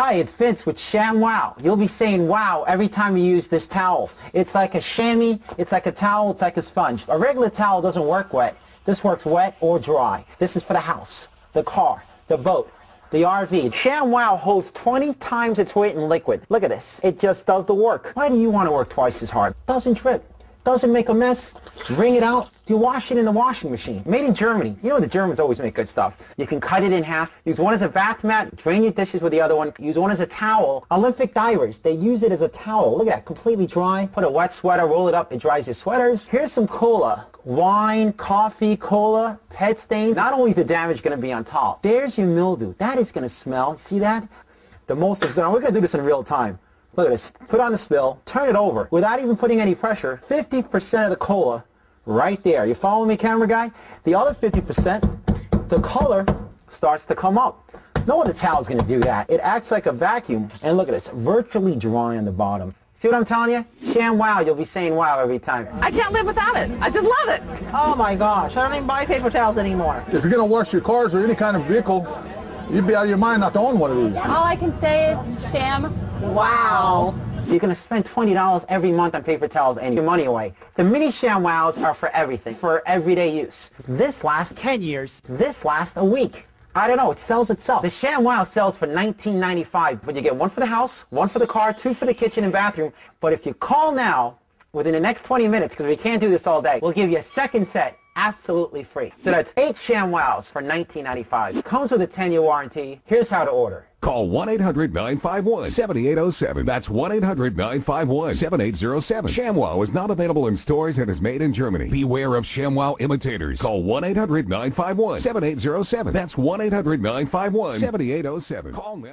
Hi, it's Vince with ShamWow. You'll be saying wow every time you use this towel. It's like a chamois, it's like a towel, it's like a sponge. A regular towel doesn't work wet. This works wet or dry. This is for the house, the car, the boat, the RV. ShamWow holds 20 times its weight in liquid. Look at this. It just does the work. Why do you want to work twice as hard? Doesn't drip. Doesn't make a mess. Wring it out. You wash it in the washing machine. Made in Germany. You know the Germans always make good stuff. You can cut it in half. Use one as a bath mat. Drain your dishes with the other one. Use one as a towel. Olympic divers, they use it as a towel. Look at that. Completely dry. Put a wet sweater. Roll it up. It dries your sweaters. Here's some cola. Wine, coffee, cola, pet stains. Not only is the damage going to be on top, there's your mildew. That is going to smell. See that? The most We're going to do this in real time. Look at this. Put on the spill, turn it over without even putting any pressure. 50% of the cola right there. You follow me, camera guy? The other 50%, the color starts to come up. No other towel is going to do that. It acts like a vacuum. And look at this, virtually dry on the bottom. See what I'm telling you? Sham wow, you'll be saying wow every time. I can't live without it. I just love it. Oh my gosh, I don't even buy paper towels anymore. If you're going to wash your cars or any kind of vehicle, you'd be out of your mind not to own one of these. All I can say is sham wow. You're going to spend $20 every month on paper towels and your money away. The mini sham wows are for everything, for everyday use. This lasts 10 years. This lasts a week. I don't know. It sells itself. The sham wow sells for $19.95, but you get one for the house, one for the car, two for the kitchen and bathroom. But if you call now, within the next 20 minutes, because we can't do this all day, we'll give you a second set absolutely free. So that's eight ShamWows for $19.95. Comes with a 10-year warranty. Here's how to order. Call 1-800-951-7807. That's 1-800-951-7807. ShamWow is not available in stores and is made in Germany. Beware of ShamWow imitators. Call 1-800-951-7807. That's 1-800-951-7807. Call now.